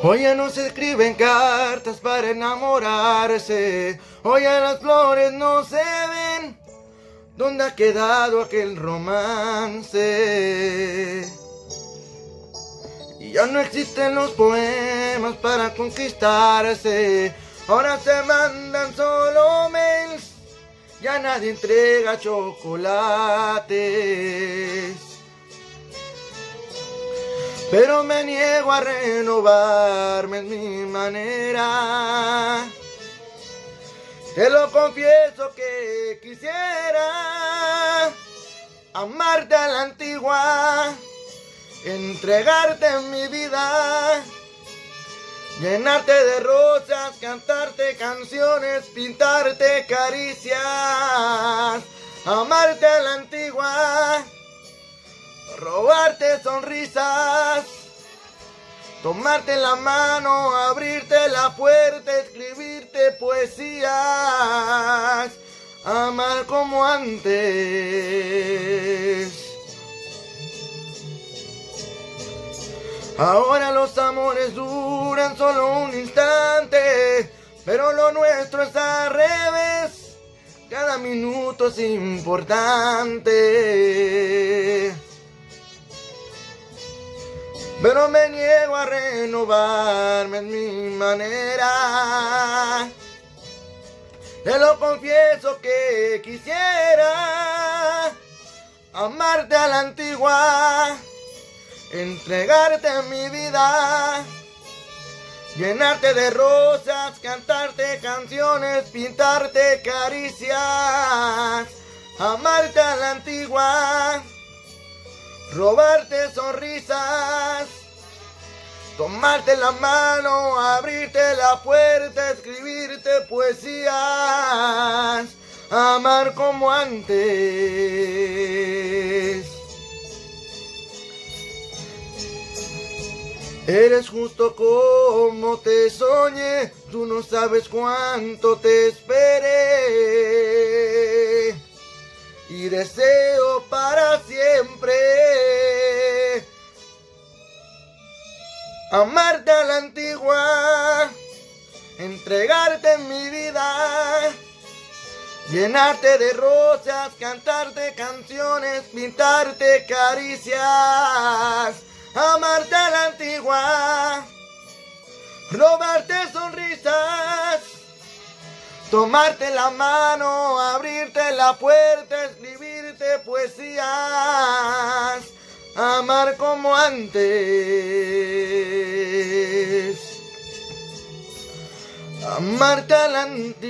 Hoy ya no se escriben cartas para enamorarse. Hoy ya las flores no se ven. ¿Dónde ha quedado aquel romance? Y ya no existen los poemas para conquistarse. Ahora se mandan solo mails. Ya nadie entrega chocolates. Pero me niego a renovarme en mi manera. Te lo confieso que quisiera amarte a la antigua, entregarte mi vida, llenarte de rosas, cantarte canciones, pintarte caricias, amarte a la antigua sonrisas, tomarte la mano, abrirte la puerta, escribirte poesías, amar como antes. Ahora los amores duran solo un instante, pero lo nuestro es al revés. Cada minuto es importante. Pero me niego a renovarme en mi manera. Te lo confieso que quisiera amarte a la antigua, entregarte mi vida, llenarte de rosas, cantarte canciones, pintarte caricias, amarte a la antigua robarte sonrisas, tomarte la mano, abrirte la puerta, escribirte poesías, amar como antes. Eres justo como te soñé, tú no sabes cuánto te esperé y deseo para siempre amarte a la antigua, entregarte mi vida, llenarte de rosas, cantarte canciones, pintarte caricias, amarte a la antigua, robarte sonrisas tomarte la mano, abrirte la puerta, escribirte poesías, amar como antes, amarte a la antigua.